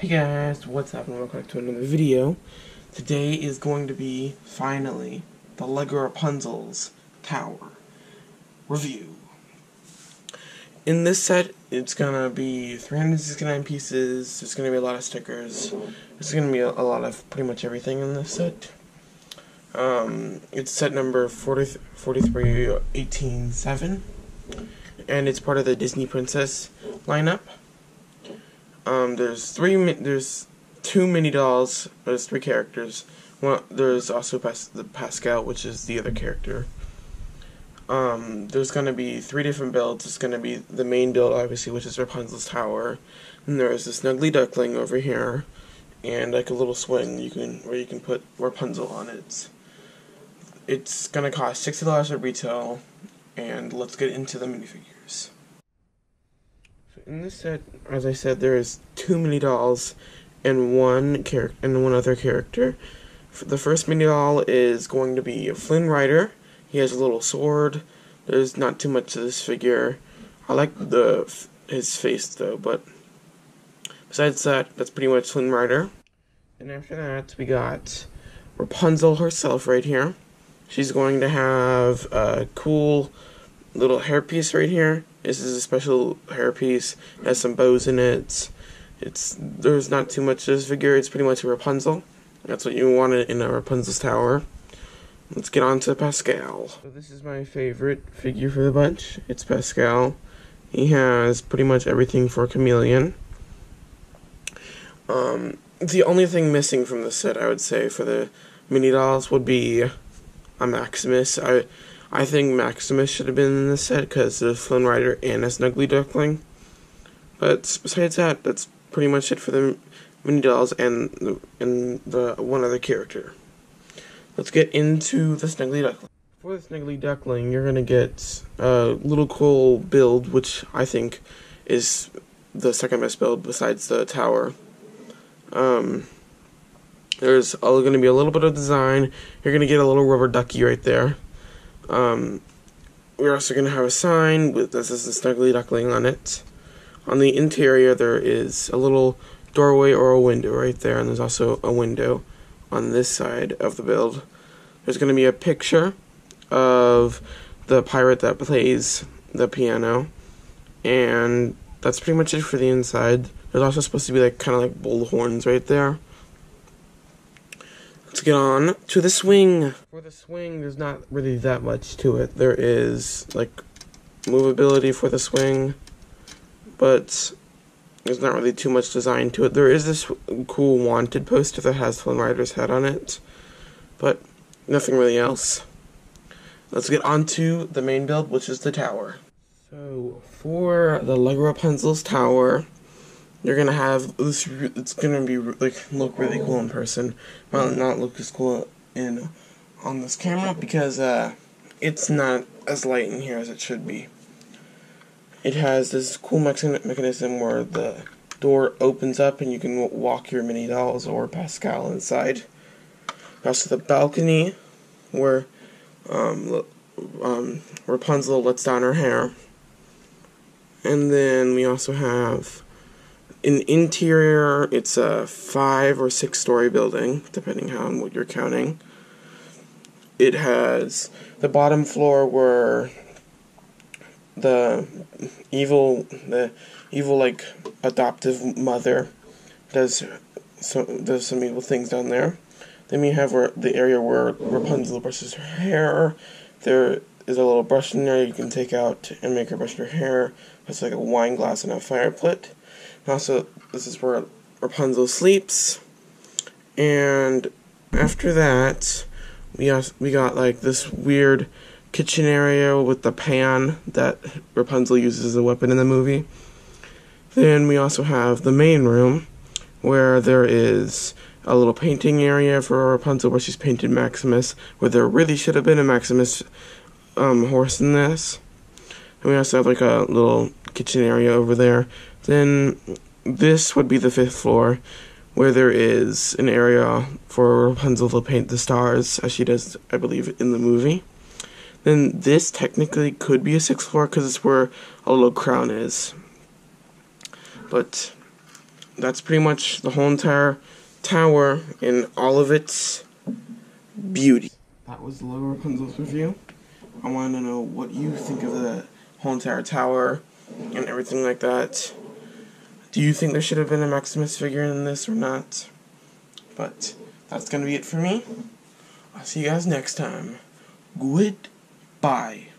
Hey guys, what's up and welcome back to another video. Today is going to be, finally, the LEGO Rapunzel's Tower review. In this set, it's gonna be 369 pieces, there's gonna be a lot of stickers, there's gonna be a, a lot of pretty much everything in this set. Um, it's set number 40, 43187, and it's part of the Disney Princess lineup. Um, there's three. There's two mini dolls. There's three characters. One. There's also Pas the Pascal, which is the other character. Um, there's gonna be three different builds. It's gonna be the main build, obviously, which is Rapunzel's tower. And there's this Snuggly Duckling over here, and like a little swing you can where you can put Rapunzel on it. It's gonna cost sixty dollars at retail, and let's get into the minifigures. In this set, as I said, there is two mini dolls and one character and one other character. The first mini doll is going to be a Flynn Rider. He has a little sword. There's not too much to this figure. I like the his face though, but besides that, that's pretty much Flynn Rider. And after that, we got Rapunzel herself right here. She's going to have a cool little hairpiece right here. This is a special hairpiece. It has some bows in it. It's there's not too much to this figure. It's pretty much a Rapunzel. That's what you wanted in a Rapunzel's tower. Let's get on to Pascal. So this is my favorite figure for the bunch. It's Pascal. He has pretty much everything for a chameleon. Um, the only thing missing from the set, I would say, for the mini dolls would be a Maximus. I I think Maximus should have been in the set because of Flynn Rider and a Snuggly Duckling. But besides that, that's pretty much it for the mini dolls and the, and the one other character. Let's get into the Snuggly Duckling. For the Snuggly Duckling, you're gonna get a little cool build, which I think is the second best build besides the tower. Um, there's going to be a little bit of design. You're going to get a little rubber ducky right there. Um, we're also going to have a sign with this is a snuggly duckling on it. On the interior, there is a little doorway or a window right there, and there's also a window on this side of the build. There's going to be a picture of the pirate that plays the piano, and that's pretty much it for the inside. There's also supposed to be like kind of like bull horns right there. Let's get on to the swing. For the swing, there's not really that much to it. There is, like, movability for the swing, but there's not really too much design to it. There is this cool wanted poster that has Flynn Rider's head on it, but nothing really else. Let's get on to the main build, which is the tower. So, for the Lego Rapunzel's tower, you're gonna have this. It's gonna be like look really cool in person. Might not look as cool in on this camera because uh, it's not as light in here as it should be. It has this cool mechanism where the door opens up and you can walk your mini dolls or Pascal inside. Also, the balcony where um, um, Rapunzel lets down her hair. And then we also have in interior, it's a five or six story building, depending how what you're counting. It has the bottom floor where the evil, the evil like adoptive mother does some does some evil things down there. Then we have the area where Rapunzel brushes her hair. There is a little brush in there you can take out and make her brush her hair. It's like a wine glass and a fire pit. Also, this is where Rapunzel sleeps. And after that, we got, we got like this weird kitchen area with the pan that Rapunzel uses as a weapon in the movie. Then we also have the main room where there is a little painting area for Rapunzel where she's painted Maximus, where there really should have been a Maximus um, horse in this. And we also have like a little kitchen area over there then this would be the fifth floor, where there is an area for Rapunzel to paint the stars, as she does, I believe, in the movie. Then this technically could be a sixth floor because it's where a little crown is. But that's pretty much the whole entire tower in all of its beauty. That was the Lego Rapunzel's review. I want to know what you think of the whole entire tower and everything like that. Do you think there should have been a Maximus figure in this or not? But that's going to be it for me. I'll see you guys next time. Goodbye.